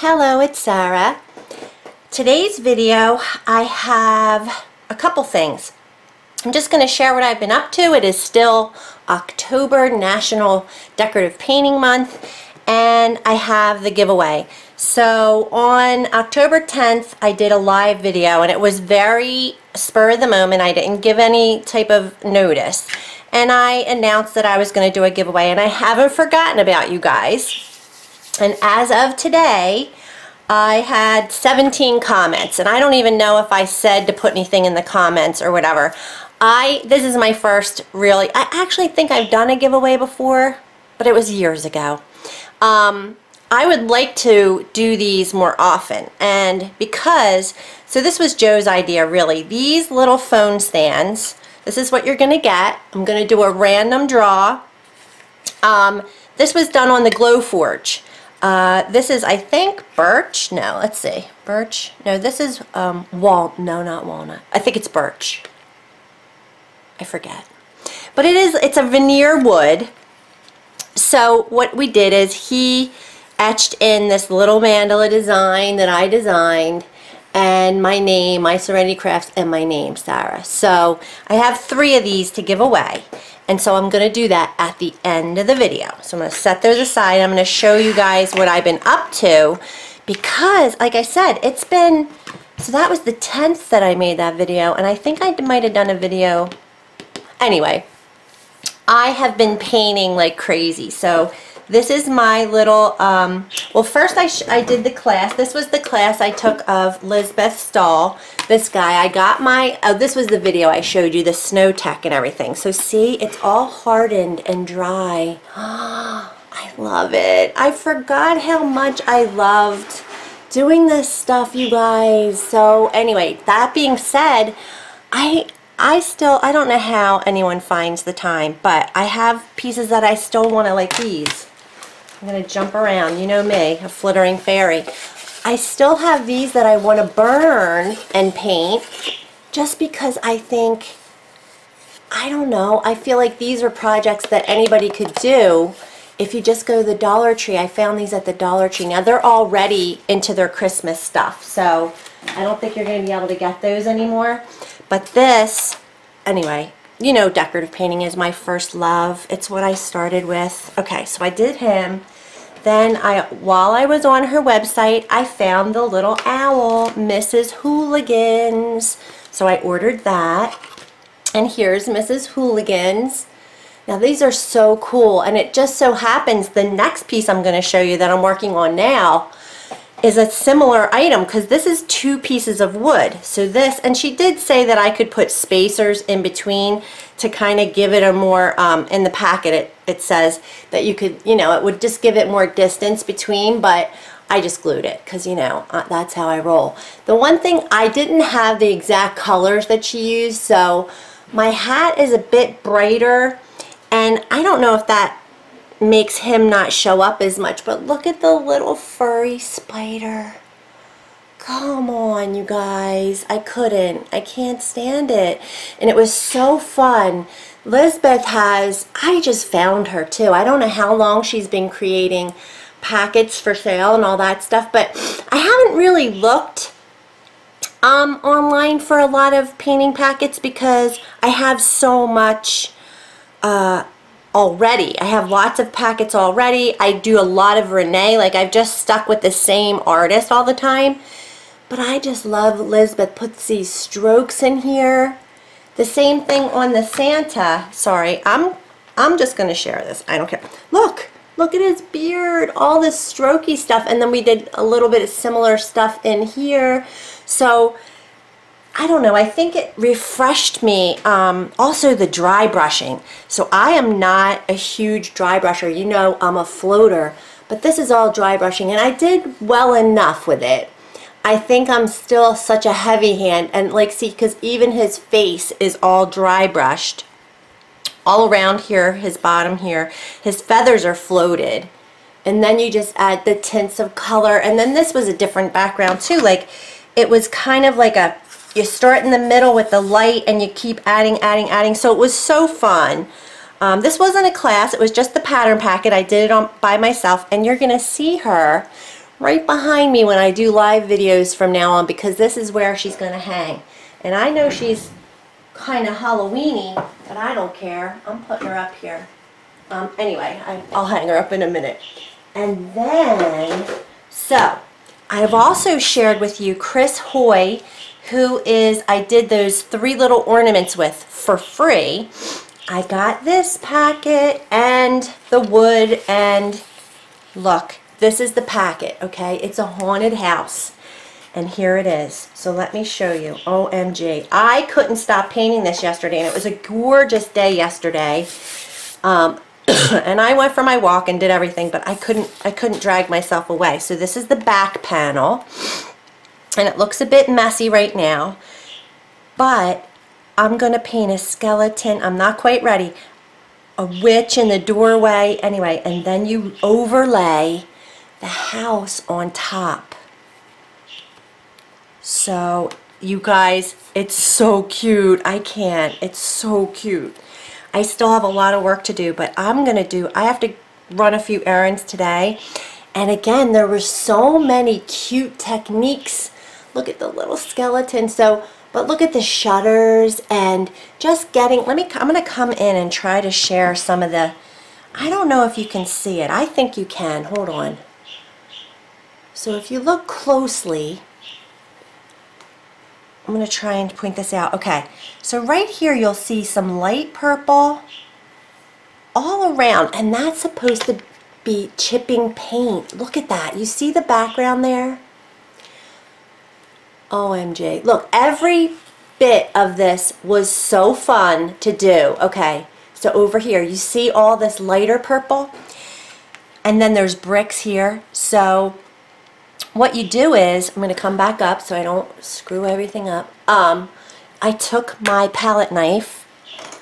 Hello, it's Sara. Today's video, I have a couple things. I'm just going to share what I've been up to. It is still October National Decorative Painting Month, and I have the giveaway. So on October 10th, I did a live video, and it was very spur of the moment. I didn't give any type of notice. And I announced that I was going to do a giveaway, and I haven't forgotten about you guys. And as of today, I had 17 comments, and I don't even know if I said to put anything in the comments or whatever. I This is my first really, I actually think I've done a giveaway before, but it was years ago. Um, I would like to do these more often, and because, so this was Joe's idea really, these little phone stands, this is what you're going to get. I'm going to do a random draw. Um, this was done on the Glowforge. Uh, this is, I think, birch. No, let's see. Birch. No, this is um. No, not walnut. I think it's birch. I forget. But it is, it's a veneer wood. So what we did is he etched in this little mandala design that I designed and my name, my Serenity Crafts, and my name, Sara. So I have three of these to give away. And so I'm going to do that at the end of the video. So I'm going to set those aside. I'm going to show you guys what I've been up to because, like I said, it's been, so that was the 10th that I made that video. And I think I might have done a video. Anyway, I have been painting like crazy. So this is my little, um, well first I, I did the class. This was the class I took of Lisbeth Stahl. This guy, I got my, oh this was the video I showed you, the snow tech and everything. So see, it's all hardened and dry. I love it. I forgot how much I loved doing this stuff, you guys. So anyway, that being said, I I still, I don't know how anyone finds the time, but I have pieces that I still want to like these. I'm going to jump around. You know me, a flittering fairy. I still have these that I want to burn and paint just because I think, I don't know, I feel like these are projects that anybody could do if you just go to the Dollar Tree. I found these at the Dollar Tree. Now they're already into their Christmas stuff, so I don't think you're going to be able to get those anymore. But this, anyway, you know decorative painting is my first love. It's what I started with. Okay, so I did him. Then I, while I was on her website, I found the little owl, Mrs. Hooligans. So I ordered that. And here's Mrs. Hooligans. Now these are so cool and it just so happens the next piece I'm going to show you that I'm working on now is a similar item because this is two pieces of wood. So this, and she did say that I could put spacers in between to kind of give it a more, um, in the packet it, it says that you could, you know, it would just give it more distance between, but I just glued it because, you know, uh, that's how I roll. The one thing, I didn't have the exact colors that she used, so my hat is a bit brighter, and I don't know if that makes him not show up as much. But look at the little furry spider. Come on, you guys. I couldn't. I can't stand it. And it was so fun. Lisbeth has, I just found her too. I don't know how long she's been creating packets for sale and all that stuff, but I haven't really looked um, online for a lot of painting packets because I have so much uh, already. I have lots of packets already. I do a lot of Renee. Like I've just stuck with the same artist all the time. But I just love Lisbeth puts these strokes in here. The same thing on the Santa. Sorry, I'm I'm just going to share this. I don't care. Look, look at his beard. All this strokey stuff. And then we did a little bit of similar stuff in here. So I don't know, I think it refreshed me. Um, also the dry brushing. So I am not a huge dry brusher. You know I'm a floater, but this is all dry brushing and I did well enough with it. I think I'm still such a heavy hand and like see because even his face is all dry brushed all around here his bottom here his feathers are floated and then you just add the tints of color and then this was a different background too like it was kind of like a you start in the middle with the light and you keep adding, adding, adding. So it was so fun. Um, this wasn't a class, it was just the pattern packet. I did it on by myself and you're to see her right behind me when I do live videos from now on because this is where she's to hang. And I know she's kind of Halloweeny, but I don't care. I'm putting her up here. Um, anyway, I, I'll hang her up in a minute. And then, so, I've also shared with you Chris Haughey, who is, I did those three little ornaments with for free. I got this packet and the wood and look, this is the packet, okay? It's a haunted house. And here it is. So let me show you. OMG. I couldn't stop painting this yesterday, and it was a gorgeous day yesterday. Um, and I went for my walk and did everything, but I couldn't I couldn't drag myself away. So this is the back panel. And it looks a bit messy right now. But I'm going to paint a skeleton. I'm not quite ready. A witch in the doorway. Anyway, and then you overlay the house on top. So, you guys, it's so cute. I can't. It's so cute. I still have a lot of work to do, but I'm going to do, I have to run a few errands today. And again, there were so many cute techniques. Look at the little skeleton. So, but look at the shutters and just getting, let me, I'm going to come in and try to share some of the, I don't know if you can see it. I think you can. Hold on. So if you look closely, I'm going to try and point this out. Okay, so right here you'll see some light purple all around, and that's supposed to be chipping paint. Look at that. You see the background there? OMG. Look, every bit of this was so fun to do. Okay, so over here, you see all this lighter purple? And then there's bricks here. So what you do is, I'm going to come back up so I don't screw everything up. Um, I took my palette knife,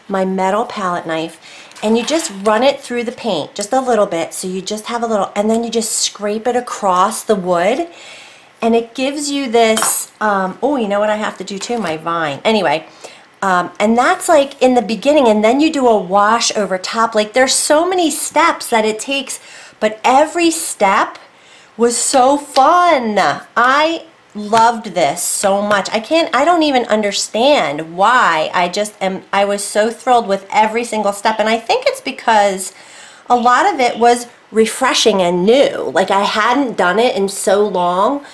my metal palette knife, and you just run it through the paint just a little bit so you just have a little and then you just scrape it across the wood and it gives you this um, oh you know what I have to do too my vine anyway um, and that's like in the beginning and then you do a wash over top like there's so many steps that it takes but every step was so fun. I loved this so much. I can't, I don't even understand why. I just am, I was so thrilled with every single step. And I think it's because a lot of it was refreshing and new. Like I hadn't done it in so long.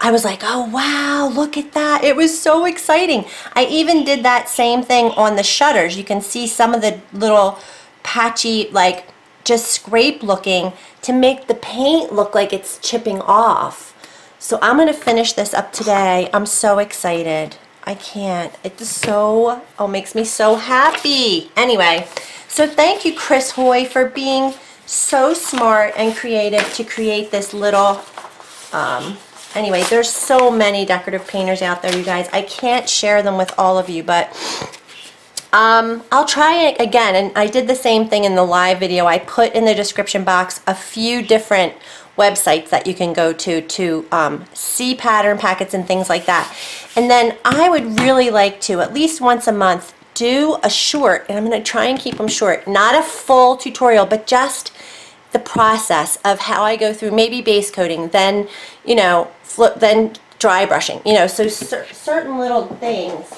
I was like, oh wow, look at that. It was so exciting. I even did that same thing on the shutters. You can see some of the little patchy, like just scrape looking to make the paint look like it's chipping off. So I'm going to finish this up today. I'm so excited. I can't. It's so, oh, makes me so happy. Anyway, so thank you, Chris Haughey, for being so smart and creative to create this little, um, anyway, there's so many decorative painters out there, you guys. I can't share them with all of you, but um, I'll try it again, and I did the same thing in the live video. I put in the description box a few different websites that you can go to to um, see pattern packets and things like that. And then I would really like to, at least once a month, do a short, and I'm going to try and keep them short, not a full tutorial, but just the process of how I go through maybe base coating, then, you know, flip, then dry brushing, you know, so cer certain little things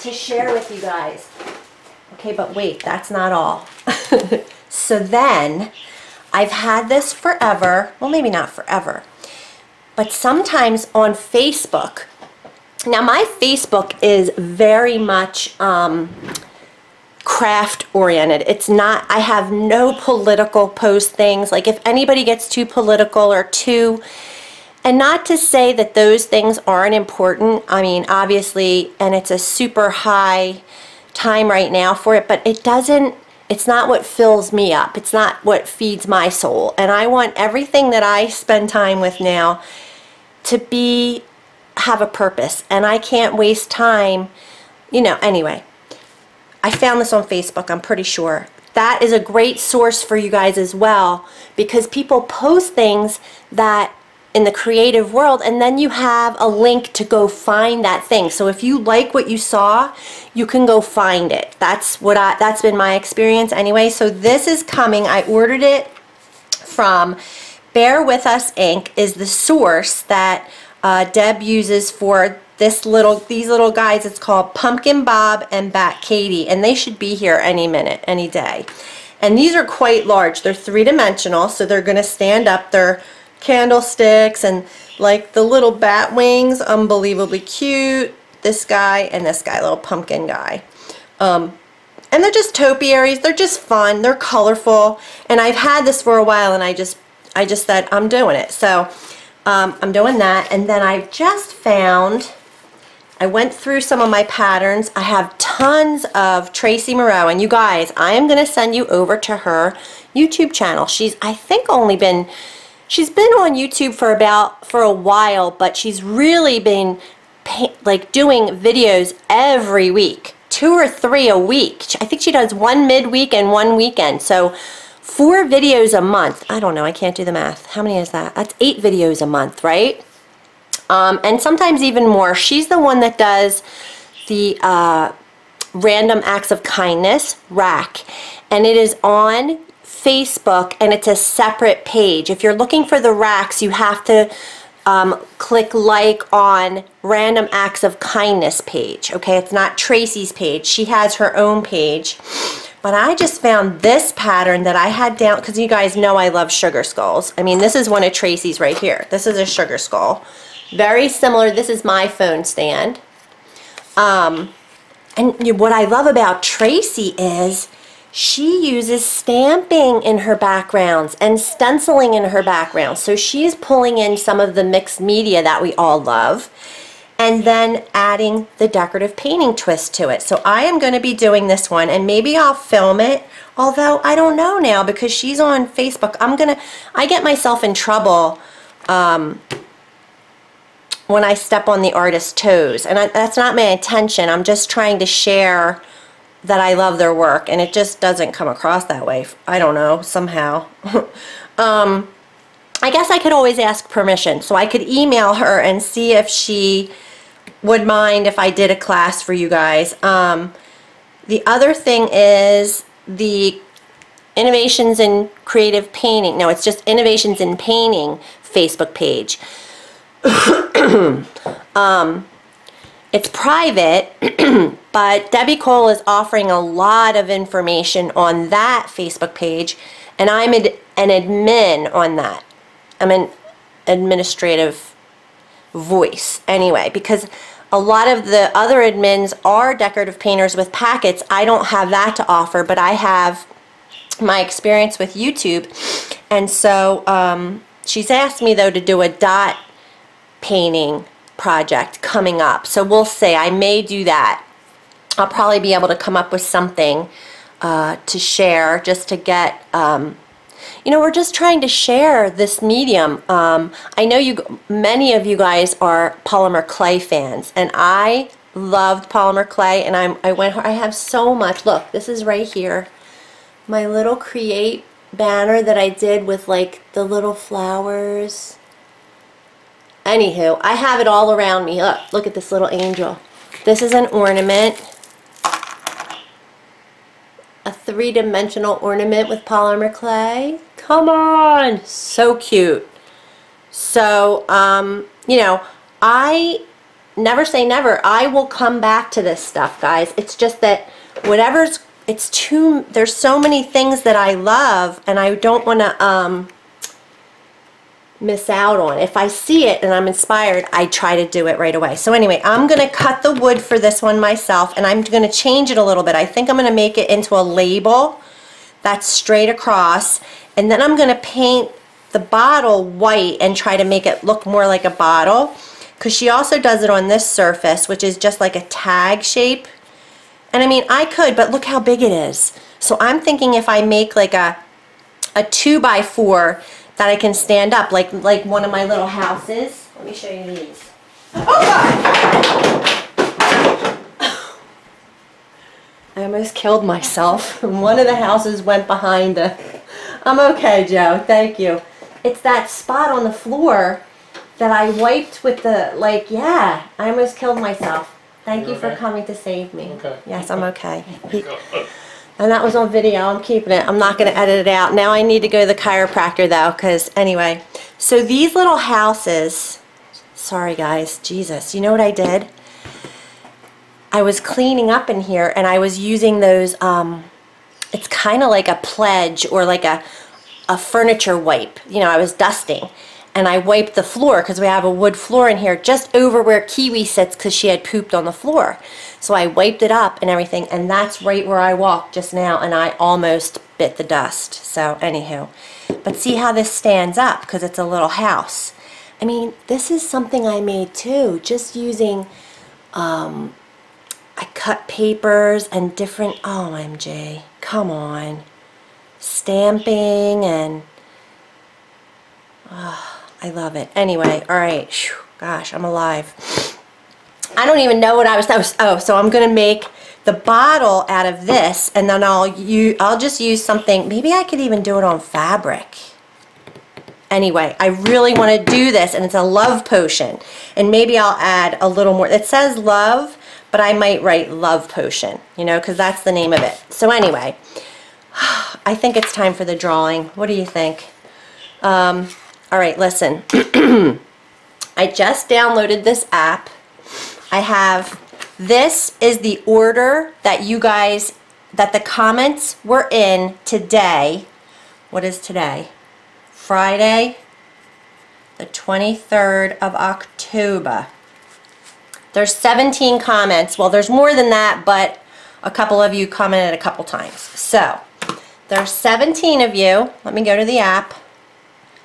to share with you guys. Okay, but wait, that's not all. so then, I've had this forever, well maybe not forever, but sometimes on Facebook, now my Facebook is very much um, craft oriented. It's not, I have no political post things. Like if anybody gets too political or too and not to say that those things aren't important. I mean, obviously, and it's a super high time right now for it, but it doesn't, it's not what fills me up. It's not what feeds my soul. And I want everything that I spend time with now to be, have a purpose. And I can't waste time, you know, anyway. I found this on Facebook, I'm pretty sure. That is a great source for you guys as well because people post things that in the creative world and then you have a link to go find that thing. So if you like what you saw you can go find it. That's what I that's been my experience anyway. So this is coming. I ordered it from Bear With Us Inc. is the source that uh, Deb uses for this little, these little guys. It's called Pumpkin Bob and Bat Katie, and they should be here any minute, any day. And these are quite large. They're three-dimensional, so they're going to stand up. They're candlesticks and like the little bat wings, unbelievably cute. This guy and this guy, little pumpkin guy. Um, and they're just topiaries. They're just fun. They're colorful. And I've had this for a while and I just, I just said, I'm doing it. So um, I'm doing that. And then I just found, I went through some of my patterns. I have tons of Tracy Moreau. And you guys, I am going to send you over to her YouTube channel. She's, I think, only been she's been on YouTube for about for a while, but she's really been like doing videos every week, two or three a week. I think she does one midweek and one weekend. So four videos a month. I don't know. I can't do the math. How many is that? That's eight videos a month, right? Um, and sometimes even more. She's the one that does the uh, Random Acts of Kindness rack. And it is on Facebook and it's a separate page. If you're looking for the racks, you have to um, click like on Random Acts of Kindness page. Okay, it's not Tracy's page. She has her own page. But I just found this pattern that I had down, because you guys know I love sugar skulls. I mean, this is one of Tracy's right here. This is a sugar skull. Very similar. This is my phone stand. Um, and what I love about Tracy is she uses stamping in her backgrounds and stenciling in her backgrounds. So she's pulling in some of the mixed media that we all love and then adding the decorative painting twist to it. So I am going to be doing this one and maybe I'll film it, although I don't know now because she's on Facebook. I'm going to, I get myself in trouble um, when I step on the artist's toes and I, that's not my intention. I'm just trying to share that I love their work and it just doesn't come across that way. I don't know, somehow. um, I guess I could always ask permission. So I could email her and see if she would mind if I did a class for you guys. Um, the other thing is the Innovations in Creative Painting. No, it's just Innovations in Painting Facebook page. um, it's private, but Debbie Cole is offering a lot of information on that Facebook page, and I'm an admin on that. I'm an administrative voice anyway, because a lot of the other admins are decorative painters with packets. I don't have that to offer, but I have my experience with YouTube. And so um, she's asked me, though, to do a dot painting project coming up. So we'll see. I may do that. I'll probably be able to come up with something uh, to share just to get, um, you know, we're just trying to share this medium. Um, I know you, many of you guys are polymer clay fans, and I loved polymer clay, and I'm, I went, I have so much. Look, this is right here. My little create banner that I did with like the little flowers Anywho, I have it all around me. Look, look at this little angel. This is an ornament. A three-dimensional ornament with polymer clay. Come on! So cute. So, um, you know, I never say never. I will come back to this stuff, guys. It's just that whatever's, it's too, there's so many things that I love and I don't want to, um, miss out on. If I see it and I'm inspired, I try to do it right away. So anyway, I'm going to cut the wood for this one myself and I'm going to change it a little bit. I think I'm going to make it into a label that's straight across and then I'm going to paint the bottle white and try to make it look more like a bottle because she also does it on this surface which is just like a tag shape and I mean I could but look how big it is so I'm thinking if I make like a a two by four that I can stand up, like like one of my little houses. Let me show you these. Oh God! I almost killed myself. One of the houses went behind the... I'm okay, Joe. Thank you. It's that spot on the floor that I wiped with the, like, yeah, I almost killed myself. Thank you, okay? for coming to save me. Okay. Yes, I'm okay. And that was on video. I'm keeping it. I'm not going to edit it out. Now I need to go to the chiropractor though because anyway. So these little houses, sorry guys, Jesus, you know what I did? I was cleaning up in here and I was using those, um, it's kind of like a pledge or like a, a furniture wipe. You know, I was dusting and I wiped the floor because we have a wood floor in here just over where Kiwi sits because she had pooped on the floor. So I wiped it up and everything and that's right where I walked just now and I almost bit the dust. So anywho, but see how this stands up because it's a little house. I mean, this is something I made too, just using, um, I cut papers and different, oh MJ, come on, stamping and, oh, I love it. Anyway, all right. Whew, gosh, I'm alive. I don't even know what I was, was oh, so I'm going to make the bottle out of this and then I'll you I'll just use something, maybe I could even do it on fabric. Anyway, I really want to do this and it's a love potion. And maybe I'll add a little more. It says love, but I might write love potion, you know, because that's the name of it. So anyway, I think it's time for the drawing. What do you think? Um, all right, listen. I just downloaded this app. I have, this is the order that you guys, that the comments were in today. What is today? Friday, the 23rd of October. There's 17 comments. Well, there's more than that, but a couple of you commented a couple times. So, there's 17 of you. Let me go to the app.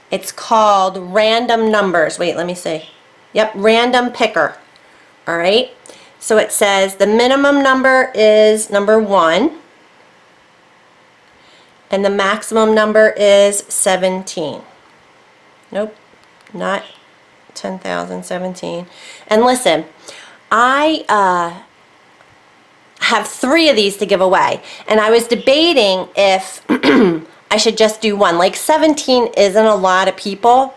It's called Random Numbers. Wait, let me see. Yep, Random Picker. All right. So it says the minimum number is number one. And the maximum number is 17. Nope, not 10,017. And listen, I uh, have three of these to give away. And I was debating if I should just do one. Like 17 isn't a lot of people.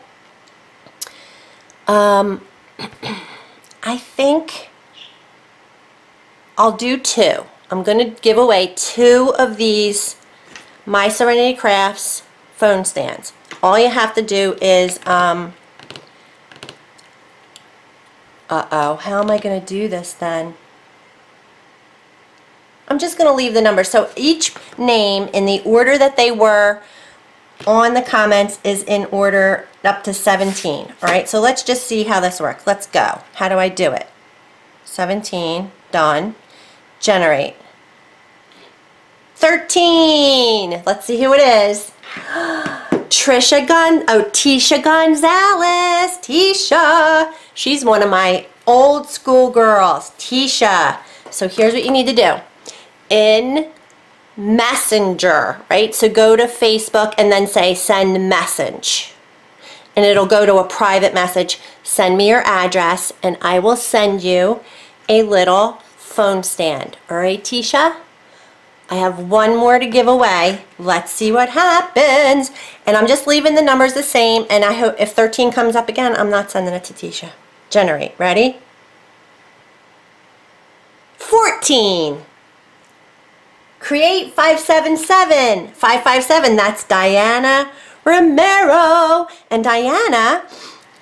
Um, I think I'll do two. I'm going to give away two of these My Serenity Crafts phone stands. All you have to do is, um, uh-oh, how am I going to do this then? I'm just going to leave the number. So each name in the order that they were on the comments is in order up to 17. All right, so let's just see how this works. Let's go. How do I do it? 17, done. Generate. 13. Let's see who it is. Trisha Gun, oh, Tisha Gonzalez. Tisha. She's one of my old school girls. Tisha. So here's what you need to do in Messenger, right? So go to Facebook and then say send message. And it'll go to a private message. Send me your address and I will send you a little phone stand. All right, Tisha? I have one more to give away. Let's see what happens. And I'm just leaving the numbers the same. And I hope if 13 comes up again, I'm not sending it to Tisha. Generate. Ready? 14. Create 577. 557, that's Diana Romero. And Diana,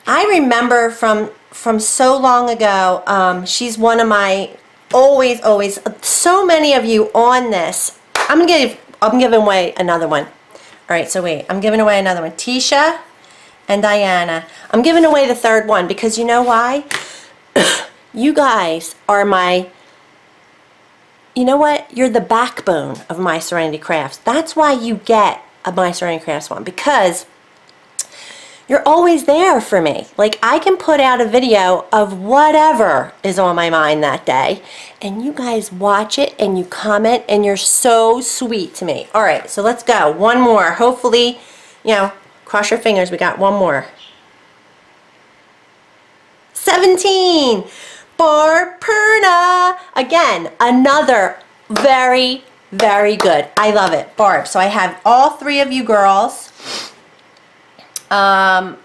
I remember from from so long ago, um, she's one of my always, always, so many of you on this. I'm gonna give, I'm giving away another one. All right, so wait, I'm giving away another one. Tisha and Diana. I'm giving away the third one because you know why? you guys are my you know what? You're the backbone of My Serenity Crafts. That's why you get a My Serenity Crafts one because you're always there for me. Like I can put out a video of whatever is on my mind that day and you guys watch it and you comment and you're so sweet to me. All right, so let's go. One more. Hopefully, you know, cross your fingers. We got one more. 17. Barperna. Again, another very, very good. I love it. Barb. So I have all three of you girls. Um,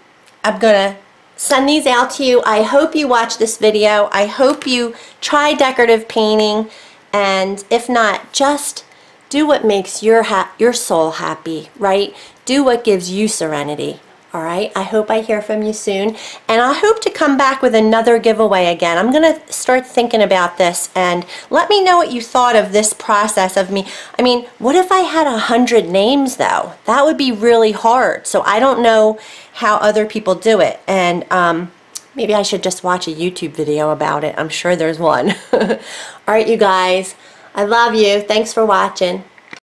I'm going to send these out to you. I hope you watch this video. I hope you try decorative painting. And if not, just do what makes your your soul happy, right? Do what gives you serenity. All right, I hope I hear from you soon. And I hope to come back with another giveaway again. I'm going to start thinking about this and let me know what you thought of this process of me. I mean, what if I had a hundred names though? That would be really hard. So I don't know how other people do it. And um, maybe I should just watch a YouTube video about it. I'm sure there's one. All right, you guys. I love you. Thanks for watching.